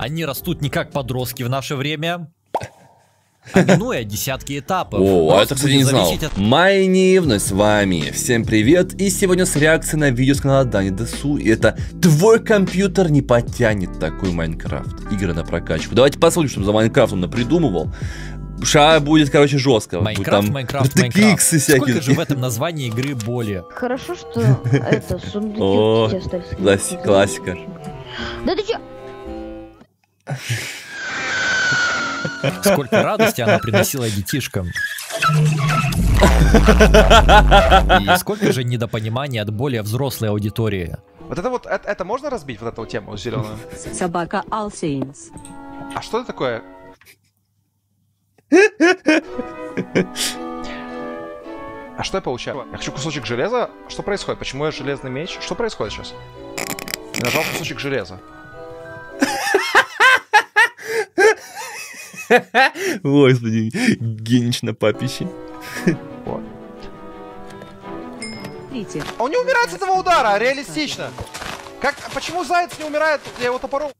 Они растут не как подростки в наше время, а минуя десятки этапов. О, а это, кстати, не знал. от Майни вновь с вами. Всем привет. И сегодня с реакцией на видео с канала Дани Десу. И это твой компьютер не потянет такой Майнкрафт. Игры на прокачку. Давайте посмотрим, что за Майнкрафт он напридумывал. Ша будет, короче, жестко. Майнкрафт, там Майнкрафт, Майнкрафт. всякие. Сколько же в этом названии игры боли? Хорошо, что это сундуки О, классика. Да ты чё? Сколько радости она приносила детишкам. И сколько же недопонимания от более взрослой аудитории. Вот это вот, это, это можно разбить, вот эту тему зеленую? Собака Алсейнс. А что это такое? А что я получаю? Я хочу кусочек железа. Что происходит? Почему я железный меч? Что происходит сейчас? Я нажал кусочек железа. Господи, генич на папище. Смотрите, А он не умирает с этого удара, реалистично. Как, почему заяц не умирает? Я его топором.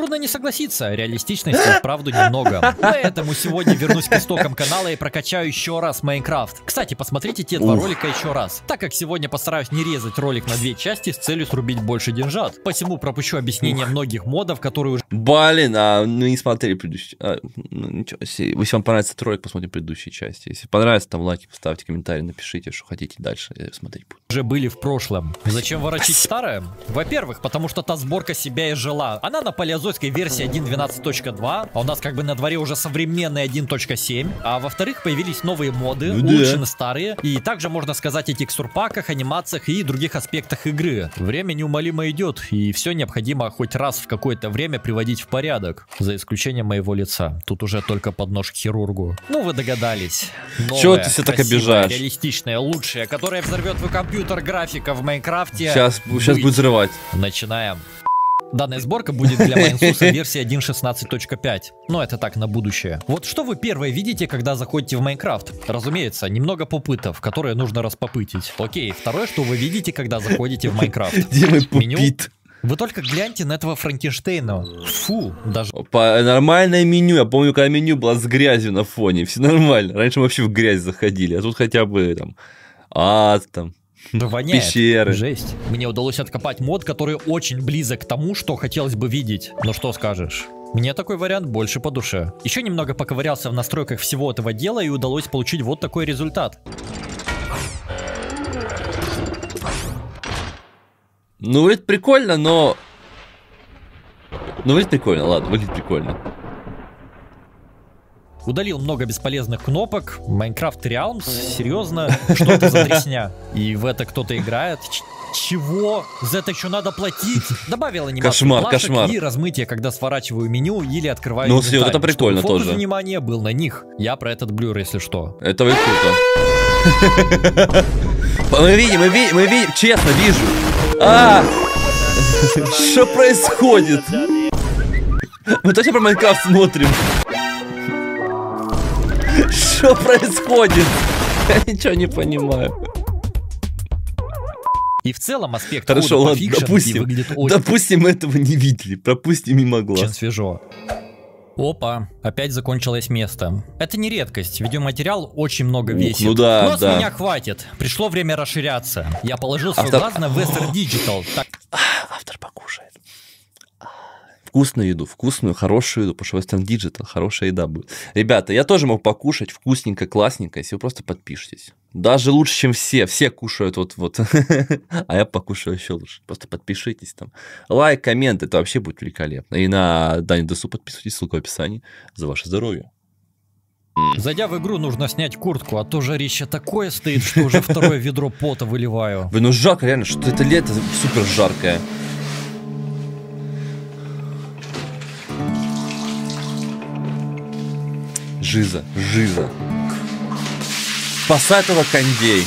Трудно не согласиться, реалистичности вправду немного. Поэтому сегодня вернусь к истокам канала и прокачаю еще раз Майнкрафт. Кстати, посмотрите те два ролика еще раз, так как сегодня постараюсь не резать ролик на две части с целью срубить больше деньжат. Посему пропущу объяснение многих модов, которые уже Блин, а ну не смотрели предыдущие. а, ну, ничего, если, если вам понравится этот ролик, посмотрим предыдущие части. Если понравится, там лайки поставьте, комментарий, напишите, что хотите дальше. Я смотреть буду. уже были в прошлом. Зачем ворочить старое? Во-первых, потому что та сборка себя и жила. Она на палеозойской версии 1.12.2, а у нас как бы на дворе уже современный 1.7. А во-вторых, появились новые моды, Ну да. улучшены старые. И также можно сказать о текстурпаках, анимациях и других аспектах игры. Время неумолимо идет, и все необходимо хоть раз в какое-то время приводить в порядок. За исключением моего лица. Тут уже только под нож к хирургу. Ну, вы догадались. Чего Новая, ты себя так обижаешь? Реалистичная, лучшая, которая взорвет твой компьютер графика в Майнкрафте. Сейчас, сейчас Быть. будет взрывать. Начинаем. Данная сборка будет для Майнсуса версии 1.16.5. Но это так, на будущее. Вот что вы первое видите, когда заходите в Майнкрафт? Разумеется, немного попытов, которые нужно распопытить. Окей, второе, что вы видите, когда заходите в Майнкрафт. Мой Меню? пупит? Вы только гляньте на этого Франкенштейна. Фу, даже По, нормальное меню. Я помню, когда меню было с грязью на фоне. Все нормально. Раньше мы вообще в грязь заходили. А тут хотя бы там ад там. Воняет. Пещеры. Жесть. Мне удалось откопать мод, который очень близок к тому, что хотелось бы видеть. Ну что скажешь? Мне такой вариант больше по душе. Еще немного поковырялся в настройках всего этого дела и удалось получить вот такой результат. Ну, выглядит прикольно, но... Ну, выглядит прикольно, ладно, выглядит прикольно. Удалил много бесполезных кнопок. Minecraft Realms, серьезно, что это за тресня? И в это кто-то играет. Ч- чего? За это еще надо платить? Добавил анимацию Кошмар, плашек кошмар. и размытие, когда сворачиваю меню или открываю Ну, кстати, вот инвентарь, это прикольно фокус тоже. внимания был на них. Я про этот блюр, если что. Это вы круто. Мы видим, мы видим, мы видим, честно, вижу. А! Что происходит? Мы точно про Майнкрафт смотрим. Что происходит? Я ничего не понимаю. И в целом аспект Хорошо, кода ладно, допустим. выглядит очень Допустим, этого не видели. Пропустим мимо очень глаз. свежо. Опа, опять закончилось место. Это не редкость, видеоматериал очень много Ух, весит. ну да, Но с да. меня хватит. Пришло время расширяться. Я положил свой Автор- глаз на Western Digital. Так, Автор покушает. Вкусную еду, вкусную, хорошую еду, потому что Western Digital, хорошая еда будет. Ребята, я тоже мог покушать вкусненько, классненько, если вы просто подпишетесь. Даже лучше, чем все. Все кушают вот-вот. А я покушаю еще лучше. Просто подпишитесь там. Лайк, коммент, это вообще будет великолепно. И на Дани Десу подписывайтесь, ссылка в описании. За ваше здоровье. зайдя в игру, нужно снять куртку, а то жарище такое стоит, что уже второе ведро пота выливаю. Блин, ну жарко, реально, что это лето супер жаркое. Жиза, жиза. Спасай этого кондей.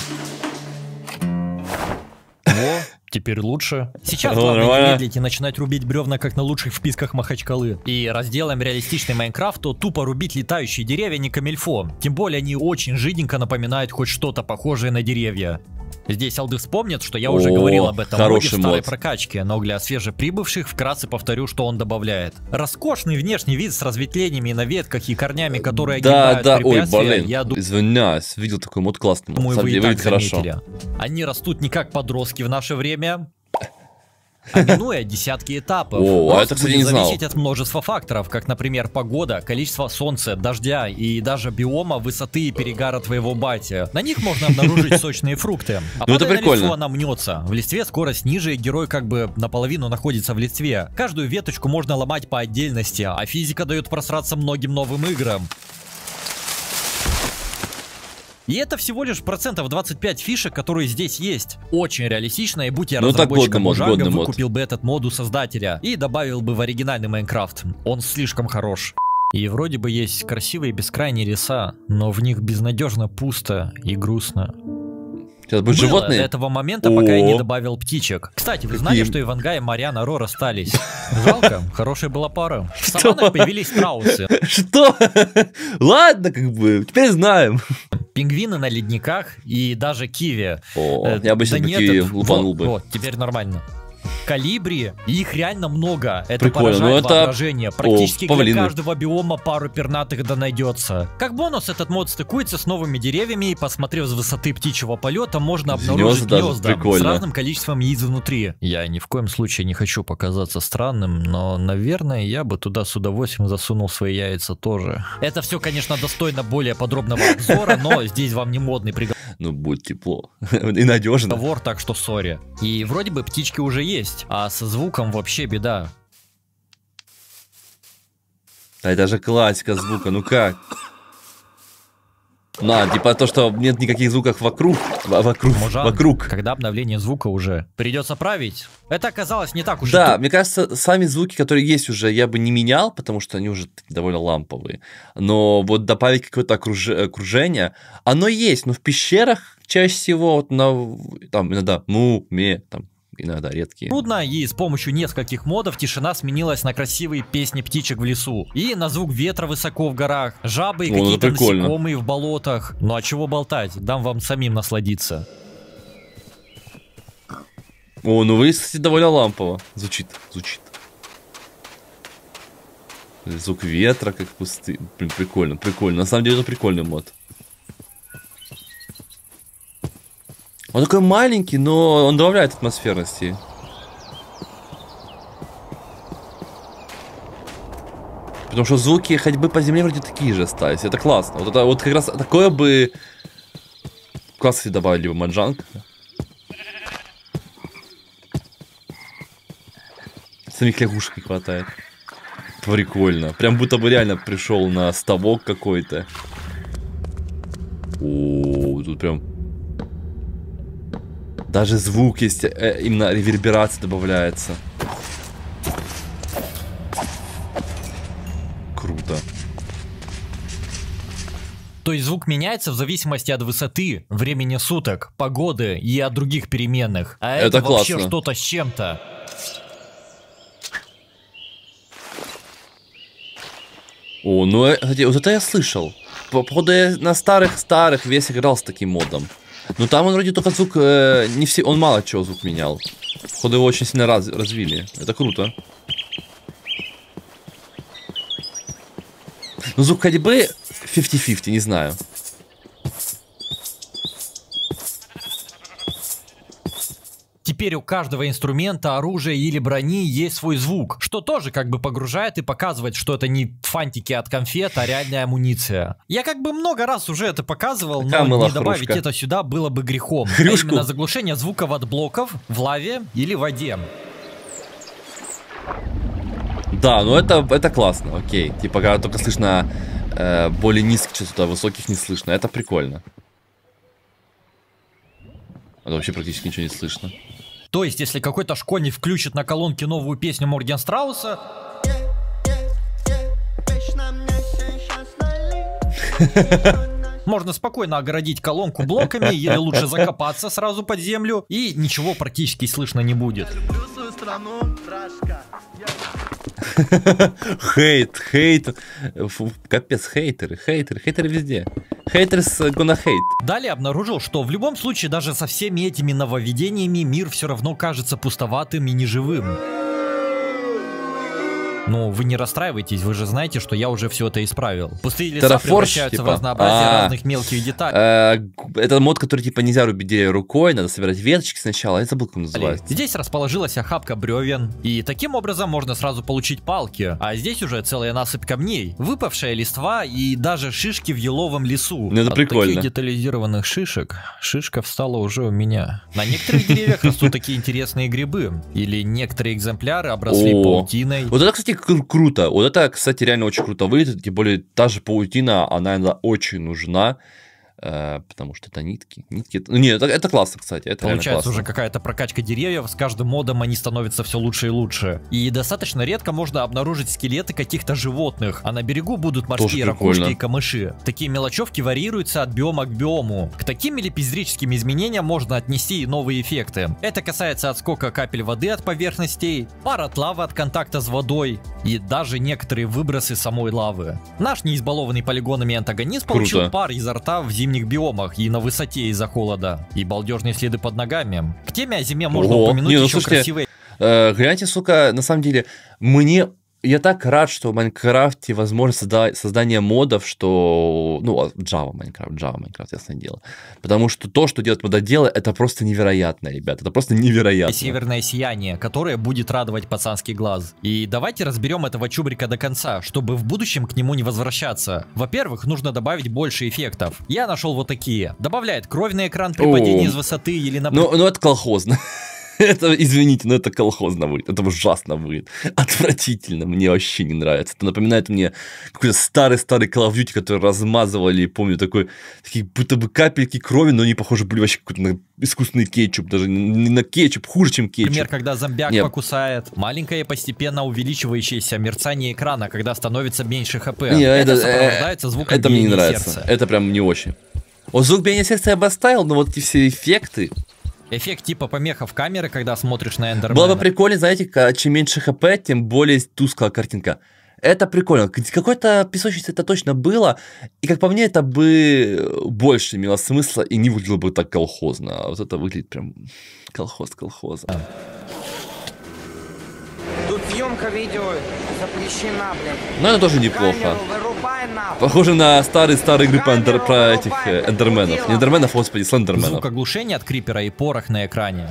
Во, теперь лучше. Сейчас О, главное не медлить и начинать рубить бревна, как на лучших вписках Махачкалы. И разделаем реалистичный Майнкрафт, то тупо рубить летающие деревья не камильфо. Тем более они очень жиденько напоминают хоть что-то похожее на деревья. Здесь алды вспомнят, что я уже О, говорил об этом в старой мод. прокачке, но для свежеприбывших вкратце повторю, что он добавляет. Роскошный внешний вид с разветвлениями на ветках и корнями, которые Да, огибают да, ой, препятствия, блин, я думаю, извиняюсь, видел такой мод классный. Думаю, вы и так хорошо. Они растут не как подростки в наше время, а минуя десятки этапов. О, а это, кстати, не знал. зависеть от множества факторов, как, например, погода, количество солнца, дождя и даже биома, высоты и перегара твоего бати. На них можно обнаружить сочные фрукты. А Ну, это прикольно. листву, она мнется. В листве скорость ниже, и герой как бы наполовину находится в листве. Каждую веточку можно ломать по отдельности, а физика дает просраться многим новым играм. И это всего лишь процентов 25 фишек, которые здесь есть. Очень реалистично, и будь я Ну, разработчиком мод, мод. выкупил бы этот мод у создателя и добавил бы в оригинальный Майнкрафт. Он слишком хорош. И вроде бы есть красивые бескрайние леса, но в них безнадежно пусто и грустно. Сейчас будут Было животные. до этого момента, пока я не добавил птичек. Кстати, вы Какие? знали, что Ивангай и Мариана Ро расстались? Жалко, хорошая была пара. В саваннах появились страусы. Что? Ладно, как бы, теперь знаем. Пингвины на ледниках и даже киви. О, Э, я бы да такие это- лупанул бы. Вот, теперь нормально. Калибри, их реально много. Это Прикольно, поражает ну это- воображение. Практически для павлины. каждого биома пару пернатых да найдется. Как бонус, этот мод стыкуется с новыми деревьями, и посмотрев с высоты птичьего полета, можно обнаружить Гнезда гнезда с прикольно. разным количеством яиц внутри. Я ни в коем случае не хочу показаться странным, но, наверное, я бы туда с удовольствием засунул свои яйца тоже. Это все, конечно, достойно более подробного обзора, но здесь вам не модный приговор. Ну, будет тепло. И надежно. Договор, так что сори. И вроде бы птички уже есть, а со звуком вообще беда. А это же классика звука, ну как? На, типа то, что нет никаких звуков вокруг. во- Вокруг. Мужан, Вокруг. когда обновление звука уже придется править. Это оказалось не так уж и Да, туп- мне кажется, сами звуки, которые есть уже, я бы не менял, потому что они уже довольно ламповые. Но вот добавить какое-то окруж- окружение, оно есть, но в пещерах чаще всего вот на, там иногда му, ме, там иногда редкие. Трудно, и с помощью нескольких модов тишина сменилась на красивые песни птичек в лесу. И на звук ветра высоко в горах, жабы и ну какие-то насекомые в болотах. Ну а чего болтать, дам вам самим насладиться. О, ну вы, кстати, довольно лампово. Звучит, звучит. Звук ветра, как пусты. Блин, прикольно, прикольно. На самом деле, это прикольный мод. Он такой маленький, но он добавляет атмосферности. Потому что звуки ходьбы по земле вроде такие же остались. Это классно. Вот это вот как раз такое бы классно добавили бы маджанг. Самих лягушек не хватает. Прикольно. Прям будто бы реально пришел на ставок какой-то. О, тут прям... Даже звук есть, э, именно реверберация добавляется. Круто. То есть звук меняется в зависимости от высоты, времени суток, погоды и от других переменных. А это, Это вообще что-то с чем-то. О, ну, э, кстати, вот это я слышал. По- Походу, я на старых-старых весь играл с таким модом. Но там он вроде только звук, э, не все, он мало чего звук менял. Походу, его очень сильно раз- развили. Это круто. Ну, звук ходьбы 50-50, не знаю. Теперь у каждого инструмента, оружия или брони есть свой звук, что тоже как бы погружает и показывает, что это не фантики от конфет, а реальная амуниция. Я как бы много раз уже это показывал, Такая но не добавить это сюда было бы грехом. А Хрюшку. именно заглушение звуков от блоков в лаве или воде. Да, ну это, это классно, окей. Типа, когда только слышно э, более низких частот, а высоких не слышно. Это прикольно. А вообще практически ничего не слышно. То есть, если какой-то школьник включит на колонке новую песню Моргенстрауса, можно спокойно огородить колонку блоками или лучше закопаться сразу под землю, и ничего практически слышно не будет. Хейт, хейт. Фу, капец, хейтеры, хейтеры, хейтеры везде. Хейтерс gonna hate. Далее обнаружил, что в любом случае даже со всеми этими нововведениями мир все равно кажется пустоватым и неживым. Ну, вы не расстраивайтесь, вы же знаете, что я уже все это исправил. Пустые леса Terraform, превращаются типа? в разнообразие А. разных мелких деталей. Э, Это мод, который типа нельзя рубить деревья рукой, надо собирать веточки сначала. Я забыл, как он называется. Здесь расположилась охапка бревен, и таким образом можно сразу получить палки, а здесь уже целая насыпь камней, выпавшая листва и даже шишки в еловом лесу. Ну, это От прикольно. таких детализированных шишек шишка встала уже у меня. На некоторых деревьях растут такие интересные грибы, или некоторые экземпляры обросли паутиной. Вот это, кстати, кру- круто. Вот это, кстати, реально очень круто выглядит. Тем более, та же паутина, она иногда очень нужна. Э, потому что это нитки. Нитки. Ну, нет, это, это классно, кстати. Это Получается классно. уже какая-то прокачка деревьев, с каждым модом они становятся все лучше и лучше. И достаточно редко можно обнаружить скелеты каких-то животных, а на берегу будут морские ракушки и камыши. Такие мелочевки варьируются от биома к биому. К таким или пиздрическим изменениям можно отнести и новые эффекты. Это касается отскока капель воды от поверхностей, пар от лавы от контакта с водой и даже некоторые выбросы самой лавы. Наш неизбалованный полигонами антагонист получил Круто. пар изо рта в зимних биомах и на высоте из-за холода. И балдежные следы под ногами. К теме о зиме можно Ого. упомянуть Не, ну, еще слушайте, красивые Э, гляньте, сука, на самом деле, мне... Я так рад, что в Майнкрафте возможно созда- создание модов, что... Ну, а, Java Майнкрафт, Java Майнкрафт, ясное дело. Потому что то, что делают мододелы, это просто невероятно, ребят. Это просто невероятно. северное сияние, которое будет радовать пацанский глаз. И давайте разберем этого чубрика до конца, чтобы в будущем к нему не возвращаться. Во-первых, нужно добавить больше эффектов. Я нашел вот такие. Добавляет кровь на экран при падении из высоты или на... Ну, ну, это колхозно. Это, извините, но это колхозно выглядит. Это ужасно выглядит. Отвратительно. Мне вообще не нравится. Это напоминает мне какой-то старый-старый Call of Duty, который размазывали, помню, такой, такие будто бы капельки крови, но они, похоже, были вообще какой-то на искусственный кетчуп. Даже не на кетчуп, хуже, чем кетчуп. Например, когда зомбяк Не. покусает. Маленькое постепенно увеличивающееся мерцание экрана, когда становится меньше хп. Не, это, это- сопровождается звуком Это мне не нравится. сердца. Это прям не очень. Вот звук биения сердца я бы оставил, но вот эти все эффекты. Эффект типа помеха в камеры, когда смотришь на эндермена. Было бы прикольно, знаете, чем меньше хп, тем более тусклая картинка. Это прикольно. Какой-то песочница это точно было. И как по мне, это бы больше имело смысла и не выглядело бы так колхозно. А вот это выглядит прям колхоз колхоза. Тут съемка видео запрещена, блядь. Но это тоже неплохо. Камеру вырубай нахуй. Похоже на старые-старые игры эндер- про этих э, эндерменов. Не эндерменов, господи, слендерменов. Звук оглушения от крипера и порох на экране.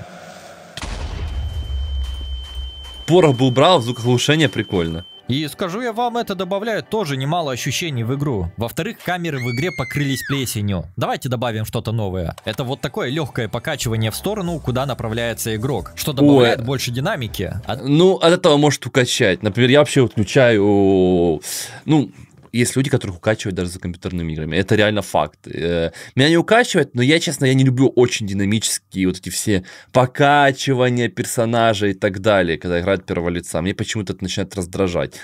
Порох был брал, звук оглушения прикольно. И скажу я вам, это добавляет тоже немало ощущений в игру. Во-вторых, камеры в игре покрылись плесенью. Давайте добавим что-то новое. Это вот такое легкое покачивание в сторону, куда направляется игрок, что добавляет Ой. больше динамики. А Ну, от этого может укачать. Например, я вообще включаю... Ну, есть люди, которых укачивают даже за компьютерными играми. Это реально факт. Э, Меня не укачивает, но я, честно, я не люблю очень динамические вот эти все покачивания персонажей и так далее, когда играют первого лица. Мне почему-то это начинает раздражать.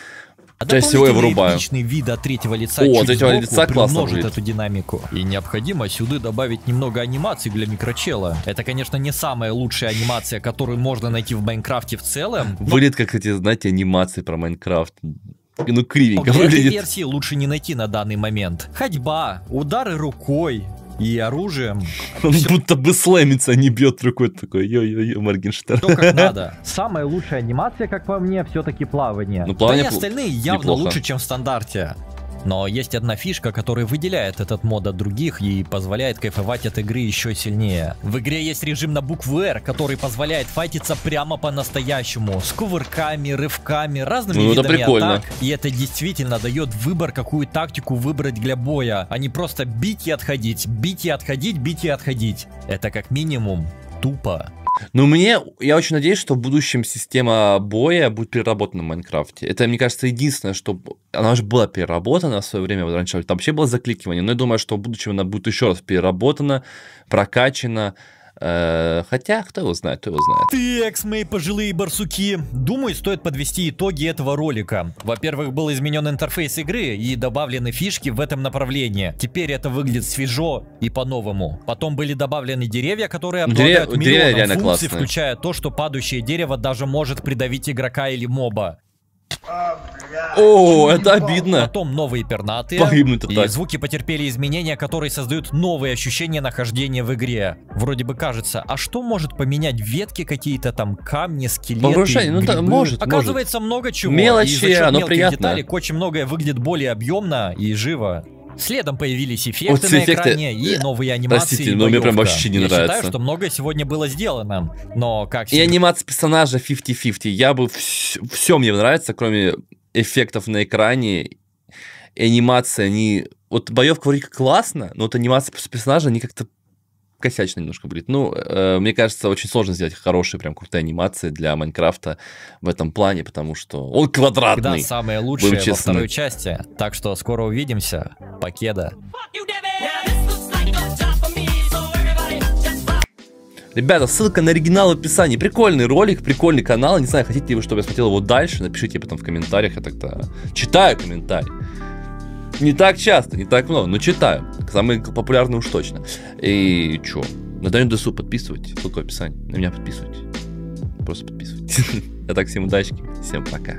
А Чаще всего я вырубаю. эпичный вид от третьего лица О, от третьего лица классно выглядит. эту динамику. И необходимо сюда добавить немного анимаций для микрочела. Это, конечно, не самая лучшая анимация, которую можно найти в Майнкрафте в целом. но Выглядит как эти, знаете, анимации про Майнкрафт. Ну, кривенько этой выглядит. версии лучше не найти на данный момент. Ходьба, удары рукой и оружием. Он будто бы слэмится, а не бьет рукой такой, йо-йо-йо, Моргенштерн. То как надо. Самая лучшая анимация, как по мне, все-таки плавание. Ну, плавание да и остальные явно неплохо. лучше, чем в стандарте. Но есть одна фишка, которая выделяет этот мод от других и позволяет кайфовать от игры еще сильнее. В игре есть режим на букву R, который позволяет файтиться прямо по-настоящему, с кувырками, рывками, разными Ну, видами прикольно. атак. И это действительно дает выбор, какую тактику выбрать для боя, а не просто бить и отходить, бить и отходить, бить и отходить. Это как минимум тупо. Ну, мне, я очень надеюсь, что в будущем система боя будет переработана в Майнкрафте. Это, мне кажется, единственное, что... Она уже была переработана в свое время, вот раньше там вообще было закликивание, но я думаю, что в будущем она будет еще раз переработана, прокачана. Э, Хотя, кто его знает, кто его знает. Текс, мои пожилые барсуки. Думаю, стоит подвести итоги этого ролика. Во-первых, был изменен интерфейс игры и добавлены фишки в этом направлении. Теперь это выглядит свежо и по-новому. Потом были добавлены деревья, которые Дерев- обладают деревья миллионом функций, классные. включая то, что падающее дерево даже может придавить игрока или моба. О, это обидно. Потом новые пернатые. Погибнуть это и так. звуки потерпели изменения, которые создают новые ощущения нахождения в игре. Вроде бы кажется, а что может поменять ветки какие-то там, камни, скелеты, Повышение, ну да, может, Оказывается, много чего. Мелочи, и оно приятно. деталек очень многое выглядит более объемно и живо. Следом появились эффекты Вот на эффекты. экране и новые анимации. Простите, но мне прям вообще не Я нравится. считаю, что многое сегодня было сделано, но как И анимация персонажа 50-50. Я бы... Все мне нравится, кроме эффектов на экране. И анимация, они... Вот боевка вроде классно, но вот анимация персонажа, они как-то косячно немножко будет. Ну, э, мне кажется, очень сложно сделать хорошие, прям крутые анимации для Майнкрафта в этом плане, потому что он квадратный. самое лучшее во второй части. Так что скоро увидимся. Покеда. Ребята, ссылка на оригинал в описании. Прикольный ролик, прикольный канал. Не знаю, хотите ли вы, чтобы я смотрел его дальше, напишите потом в комментариях. Я тогда читаю комментарии. Не так часто, не так много, но читаю. Самые популярные уж точно. И чё? На Даню Десу подписывайтесь, ссылка в описании. На меня подписывайтесь. Просто подписывайтесь. А так, всем удачи, всем пока.